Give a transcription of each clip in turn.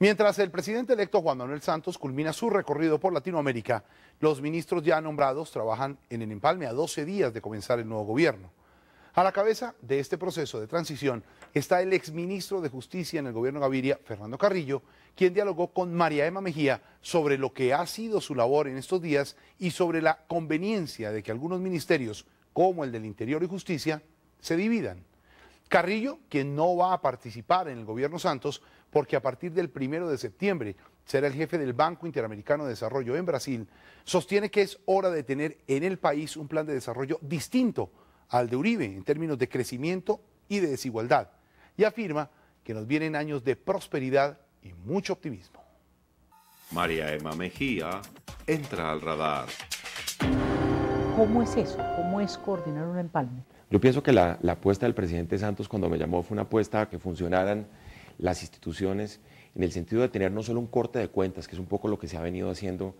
Mientras el presidente electo Juan Manuel Santos culmina su recorrido por Latinoamérica, los ministros ya nombrados trabajan en el empalme a 12 días de comenzar el nuevo gobierno. A la cabeza de este proceso de transición está el exministro de Justicia en el gobierno Gaviria, Fernando Carrillo, quien dialogó con María Emma Mejía sobre lo que ha sido su labor en estos días y sobre la conveniencia de que algunos ministerios, como el del Interior y Justicia, se dividan. Carrillo, quien no va a participar en el gobierno Santos, porque a partir del primero de septiembre será el jefe del Banco Interamericano de Desarrollo en Brasil, sostiene que es hora de tener en el país un plan de desarrollo distinto al de Uribe en términos de crecimiento y de desigualdad, y afirma que nos vienen años de prosperidad y mucho optimismo. María Emma Mejía entra al radar. ¿Cómo es eso? ¿Cómo es coordinar un empalme? Yo pienso que la, apuesta del presidente Santos cuando me llamó fue una apuesta a que funcionaran las instituciones en el sentido de tener no solo un corte de cuentas, que es un poco lo que se ha venido haciendo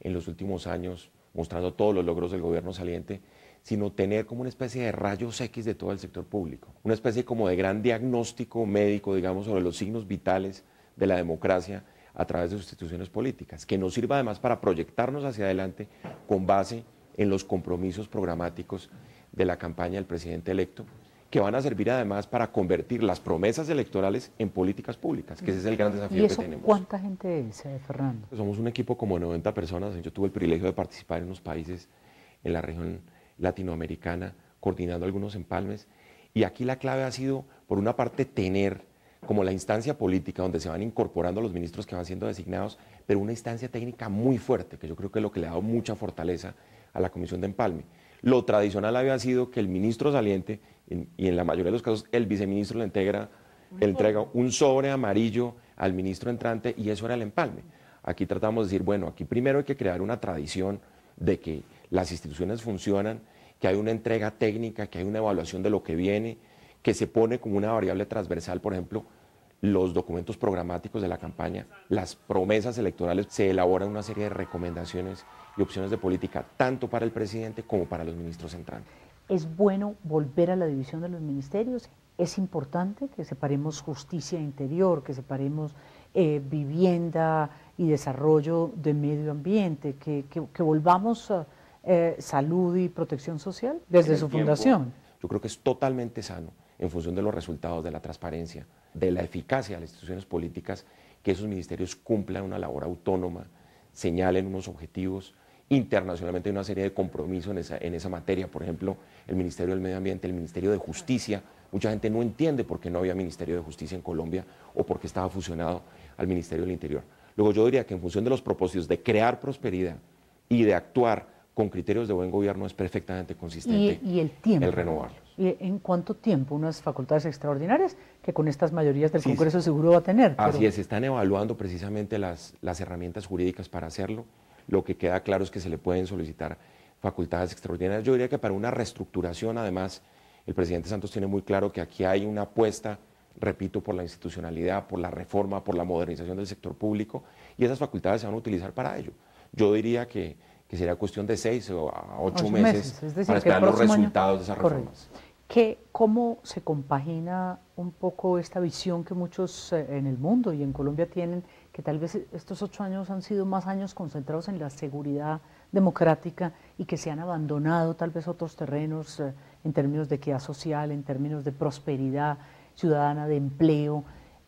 en los últimos años, mostrando todos los logros del gobierno saliente, sino tener como una especie de rayos X de todo el sector público, una especie como de gran diagnóstico médico, digamos, sobre los signos vitales de la democracia a través de sus instituciones políticas, que nos sirva además para proyectarnos hacia adelante con base en los compromisos programáticos de la campaña del presidente electo, que van a servir además para convertir las promesas electorales en políticas públicas, que ese es el gran desafío que tenemos. ¿Cuánta gente es, Fernando? Somos un equipo como 90 personas. Yo tuve el privilegio de participar en unos países en la región latinoamericana, coordinando algunos empalmes. Y aquí la clave ha sido, por una parte, tener como la instancia política donde se van incorporando los ministros que van siendo designados, pero una instancia técnica muy fuerte, que yo creo que es lo que le ha dado mucha fortaleza a la Comisión de Empalme. Lo tradicional había sido que el ministro saliente, y en la mayoría de los casos el viceministro le entrega, entrega un sobre amarillo al ministro entrante y eso era el empalme. Aquí tratamos de decir, bueno, aquí primero hay que crear una tradición de que las instituciones funcionan, que hay una entrega técnica, que hay una evaluación de lo que viene, que se pone como una variable transversal, por ejemplo, los documentos programáticos de la campaña, las promesas electorales, se elaboran una serie de recomendaciones y opciones de política, tanto para el presidente como para los ministros centrales. ¿Es bueno volver a la división de los ministerios? ¿Es importante que separemos justicia interior, que separemos eh, vivienda y desarrollo de medio ambiente, que, volvamos a eh, salud y protección social desde su fundación? Yo creo que es totalmente sano en función de los resultados, de la transparencia, de la eficacia de las instituciones políticas, que esos ministerios cumplan una labor autónoma, señalen unos objetivos. Internacionalmente hay una serie de compromisos en esa, en esa materia, por ejemplo, el Ministerio del Medio Ambiente, el Ministerio de Justicia. Mucha gente no entiende por qué no había Ministerio de Justicia en Colombia o por qué estaba fusionado al Ministerio del Interior. Luego yo diría que en función de los propósitos de crear prosperidad y de actuar con criterios de buen gobierno es perfectamente consistente ¿Y, el, tiempo? el renovarlos. ¿Y en cuánto tiempo? Unas facultades extraordinarias que con estas mayorías del Congreso seguro va a tener. Así es, están evaluando precisamente las, las herramientas jurídicas para hacerlo. Lo que queda claro es que se le pueden solicitar facultades extraordinarias. Yo diría que para una reestructuración, además, el presidente Santos tiene muy claro que aquí hay una apuesta, repito, por la institucionalidad, por la reforma, por la modernización del sector público, y esas facultades se van a utilizar para ello. Yo diría que que sería cuestión de seis o ocho, meses, para esperar los resultados de esas reformas. ¿Cómo se compagina un poco esta visión que muchos eh, en el mundo y en Colombia tienen, que tal vez estos ocho años han sido más años concentrados en la seguridad democrática y que se han abandonado tal vez otros terrenos eh, en términos de equidad social, en términos de prosperidad ciudadana, de empleo?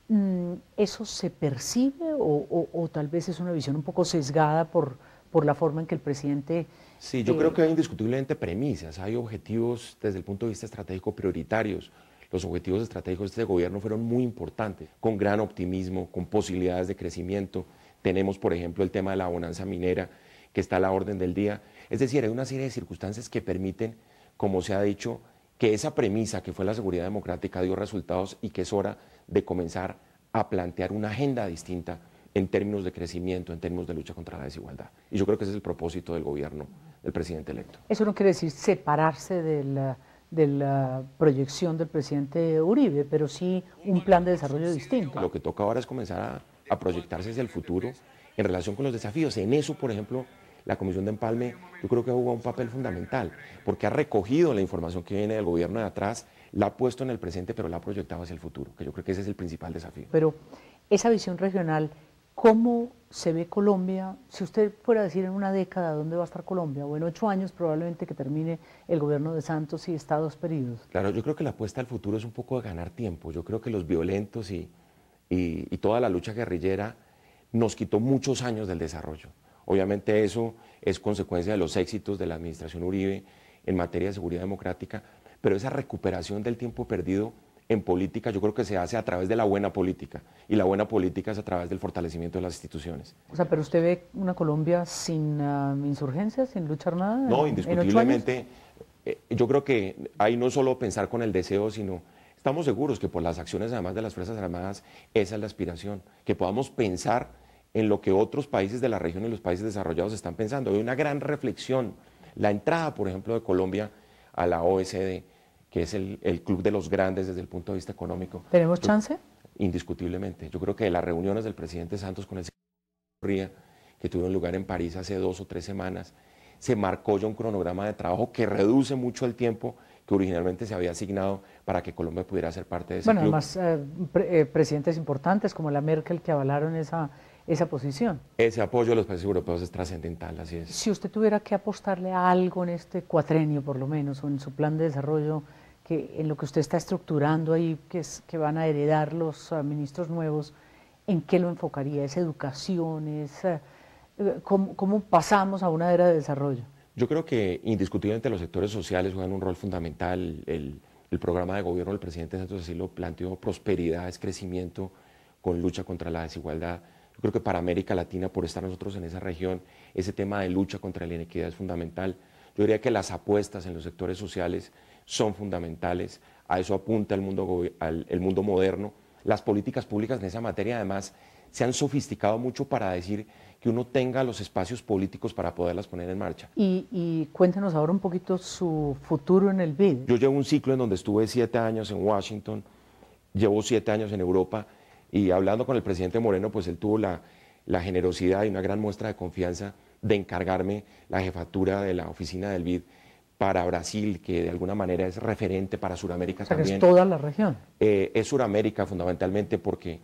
Mm, ¿Eso se percibe o tal vez es una visión un poco sesgada por por la forma en que el presidente... Sí, yo creo que hay indiscutiblemente premisas, hay objetivos desde el punto de vista estratégico prioritarios. Los objetivos estratégicos de este gobierno fueron muy importantes, con gran optimismo, con posibilidades de crecimiento. Tenemos, por ejemplo, el tema de la bonanza minera, que está a la orden del día. Es decir, hay una serie de circunstancias que permiten, como se ha dicho, que esa premisa que fue la seguridad democrática dio resultados y que es hora de comenzar a plantear una agenda distinta en términos de crecimiento, en términos de lucha contra la desigualdad. Y yo creo que ese es el propósito del gobierno del presidente electo. Eso no quiere decir separarse de la, de la proyección del presidente Uribe, pero sí un plan de desarrollo distinto. Lo que toca ahora es comenzar a, a proyectarse hacia el futuro en relación con los desafíos. En eso, por ejemplo, la Comisión de Empalme yo creo que ha jugado un papel fundamental, porque ha recogido la información que viene del gobierno de atrás, la ha puesto en el presente, pero la ha proyectado hacia el futuro, que yo creo que ese es el principal desafío. Pero esa visión regional, ¿cómo se ve Colombia? Si usted fuera a decir en una década dónde va a estar Colombia, o en ocho años probablemente que termine el gobierno de Santos y está dos periodos. Claro, yo creo que la apuesta al futuro es un poco de ganar tiempo. Yo creo que los violentos y, y toda la lucha guerrillera nos quitó muchos años del desarrollo. Obviamente eso es consecuencia de los éxitos de la administración Uribe en materia de seguridad democrática, pero esa recuperación del tiempo perdido en política yo creo que se hace a través de la buena política y la buena política es a través del fortalecimiento de las instituciones. O sea, pero usted ve una Colombia sin uh, insurgencias, sin lucha armada. No, indiscutiblemente. Eh, yo creo que hay no solo pensar con el deseo, sino estamos seguros que por las acciones además de las Fuerzas Armadas, esa es la aspiración, que podamos pensar en lo que otros países de la región y los países desarrollados están pensando. Hay una gran reflexión. La entrada, por ejemplo, de Colombia a la OSD que es el, club de los grandes desde el punto de vista económico. ¿Tenemos chance? Indiscutiblemente. Yo creo que las reuniones del presidente Santos con el secretario que tuvieron lugar en París hace dos o tres semanas, se marcó ya un cronograma de trabajo que reduce mucho el tiempo que originalmente se había asignado para que Colombia pudiera ser parte de ese bueno, club. además, eh, eh, presidentes importantes como la Merkel que avalaron esa, esa posición. Ese apoyo a los países europeos es trascendental, así es. Si usted tuviera que apostarle a algo en este cuatrenio, por lo menos, o en su plan de desarrollo, en lo que usted está estructurando ahí, que, es, que van a heredar los ah, ministros nuevos, ¿en qué lo enfocaría? ¿Es educación? ¿Es, ah, eh, ¿cómo, pasamos a una era de desarrollo? Yo creo que indiscutiblemente los sectores sociales juegan un rol fundamental. El, programa de gobierno del presidente Santos así lo planteó, prosperidad es crecimiento con lucha contra la desigualdad. Yo creo que para América Latina, por estar nosotros en esa región, ese tema de lucha contra la inequidad es fundamental. Yo diría que las apuestas en los sectores sociales son fundamentales, a eso apunta el mundo, el mundo moderno. Las políticas públicas en esa materia además se han sofisticado mucho para decir que uno tenga los espacios políticos para poderlas poner en marcha. Y, cuéntenos ahora un poquito su futuro en el BID. Yo llevo un ciclo en donde estuve siete años en Washington, llevo siete años en Europa y hablando con el presidente Moreno, pues él tuvo la, la generosidad y una gran muestra de confianza de encargarme la jefatura de la oficina del BID para Brasil, que de alguna manera es referente para Sudamérica también. es toda la región. Eh, es Sudamérica fundamentalmente porque,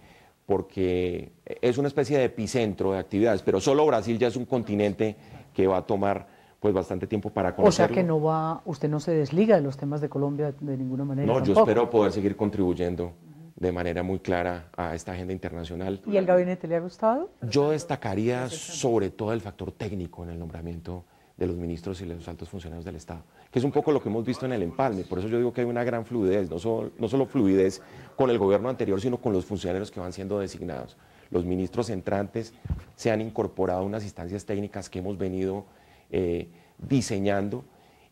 porque es una especie de epicentro de actividades, pero solo Brasil ya es un continente que va a tomar pues bastante tiempo para conocerlo. O sea que no va, usted no se desliga de los temas de Colombia de ninguna manera. No, yo espero poder seguir contribuyendo de manera muy clara a esta agenda internacional. ¿Y el gabinete le ha gustado? Yo destacaría sobre todo el factor técnico en el nombramiento de los ministros y los altos funcionarios del Estado, que es un poco lo que hemos visto en el empalme. Por eso yo digo que hay una gran fluidez, no solo, no solo fluidez con el gobierno anterior, sino con los funcionarios que van siendo designados. Los ministros entrantes se han incorporado a unas instancias técnicas que hemos venido eh, diseñando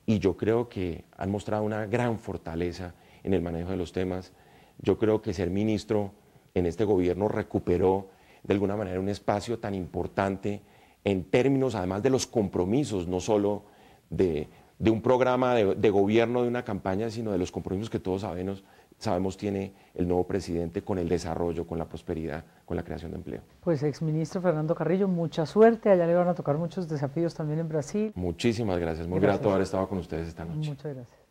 y yo creo que han mostrado una gran fortaleza en el manejo de los temas. Yo creo que ser ministro en este gobierno recuperó de alguna manera un espacio tan importante en términos además de los compromisos, no solo de, un programa de, gobierno, de una campaña, sino de los compromisos que todos sabemos, sabemos tiene el nuevo presidente con el desarrollo, con la prosperidad, con la creación de empleo. Pues exministro Fernando Carrillo, mucha suerte, allá le van a tocar muchos desafíos también en Brasil. Muchísimas gracias, muy grato haber estado con ustedes esta noche. Muchas gracias.